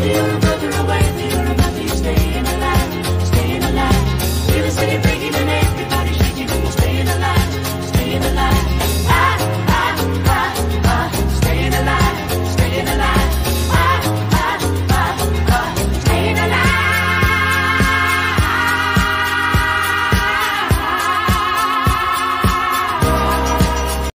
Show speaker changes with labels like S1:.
S1: love you.